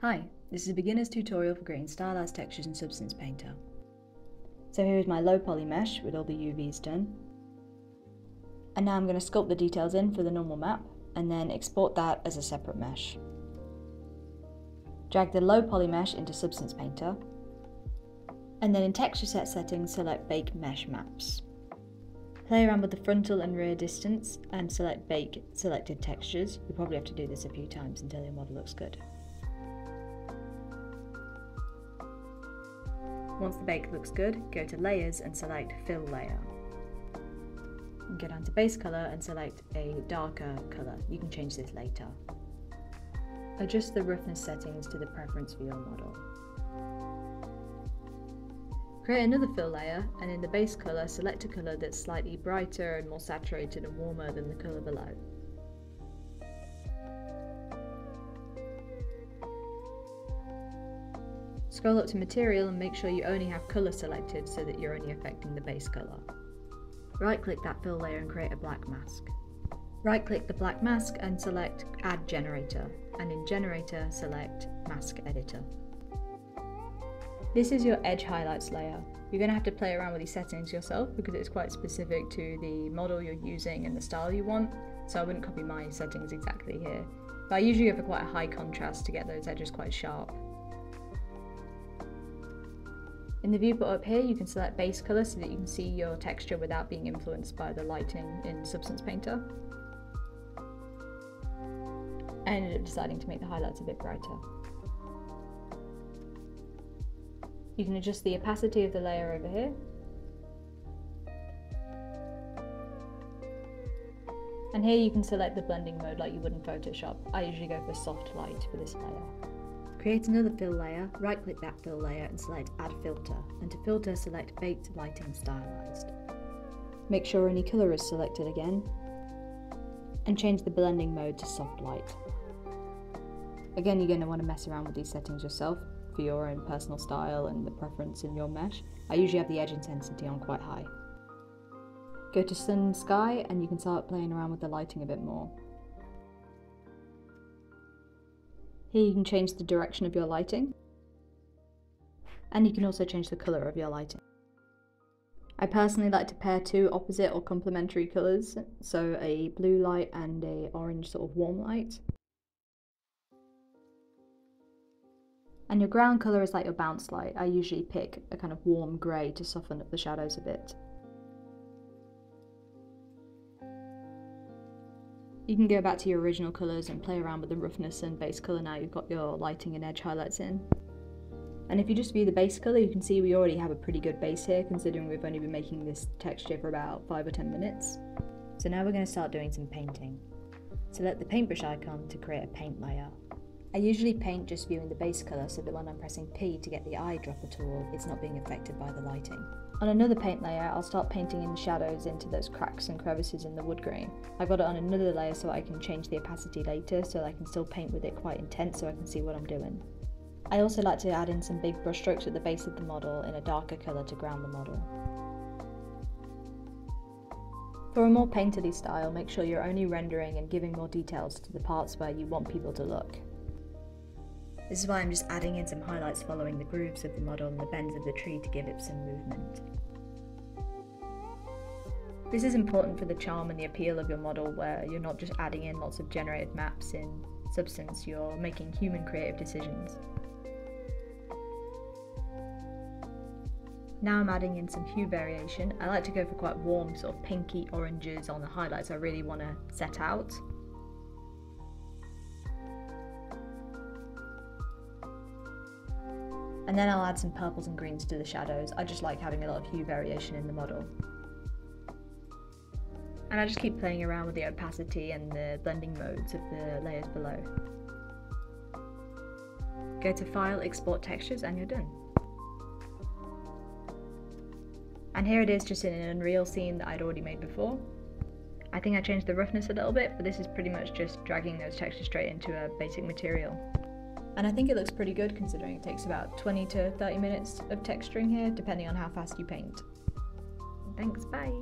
Hi, this is a beginner's tutorial for creating stylized textures in Substance Painter. So here is my low poly mesh with all the UVs done. And now I'm going to sculpt the details in for the normal map and then export that as a separate mesh. Drag the low poly mesh into Substance Painter and then in texture set settings select bake mesh maps. Play around with the frontal and rear distance and select bake selected textures. You'll probably have to do this a few times until your model looks good. Once the bake looks good, go to layers and select fill layer. Go down to base color and select a darker color. You can change this later. Adjust the roughness settings to the preference for your model. Create another fill layer and in the base colour select a colour that's slightly brighter and more saturated and warmer than the colour below. Scroll up to material and make sure you only have colour selected so that you're only affecting the base colour. Right click that fill layer and create a black mask. Right click the black mask and select add generator and in generator select mask editor. This is your edge highlights layer. You're going to have to play around with these settings yourself because it's quite specific to the model you're using and the style you want, so I wouldn't copy my settings exactly here. But I usually go for quite a high contrast to get those edges quite sharp. In the viewport up here, you can select base color so that you can see your texture without being influenced by the lighting in Substance Painter. I ended up deciding to make the highlights a bit brighter. You can adjust the opacity of the layer over here. And here you can select the blending mode like you would in Photoshop. I usually go for soft light for this layer. Create another fill layer, right click that fill layer and select add filter. And to filter select baked lighting stylized. Make sure any colour is selected again. And change the blending mode to soft light. Again, you're going to want to mess around with these settings yourself for your own personal style and the preference in your mesh. I usually have the edge intensity on quite high. Go to sun sky and you can start playing around with the lighting a bit more. Here you can change the direction of your lighting and you can also change the colour of your lighting. I personally like to pair two opposite or complementary colours, so a blue light and a orange sort of warm light. And your ground colour is like your bounce light. I usually pick a kind of warm grey to soften up the shadows a bit. You can go back to your original colours and play around with the roughness and base colour now you've got your lighting and edge highlights in. And if you just view the base colour, you can see we already have a pretty good base here, considering we've only been making this texture for about 5 or 10 minutes. So now we're going to start doing some painting. Select the paintbrush icon to create a paint layer. I usually paint just viewing the base colour so that when I'm pressing P to get the eyedropper tool, it's not being affected by the lighting. On another paint layer, I'll start painting in shadows into those cracks and crevices in the wood grain. I've got it on another layer so I can change the opacity later so I can still paint with it quite intense so I can see what I'm doing. I also like to add in some big brush strokes at the base of the model in a darker colour to ground the model. For a more painterly style, make sure you're only rendering and giving more details to the parts where you want people to look. This is why I'm just adding in some highlights following the grooves of the model and the bends of the tree to give it some movement. This is important for the charm and the appeal of your model where you're not just adding in lots of generated maps in Substance, you're making human creative decisions. Now I'm adding in some hue variation. I like to go for quite warm sort of pinky oranges on the highlights I really want to set out. And then I'll add some purples and greens to the shadows. I just like having a lot of hue variation in the model. And I just keep playing around with the opacity and the blending modes of the layers below. Go to File, Export Textures and you're done. And here it is just in an Unreal scene that I'd already made before. I think I changed the roughness a little bit, but this is pretty much just dragging those textures straight into a basic material. And I think it looks pretty good considering it takes about 20 to 30 minutes of texturing here, depending on how fast you paint. Thanks, bye!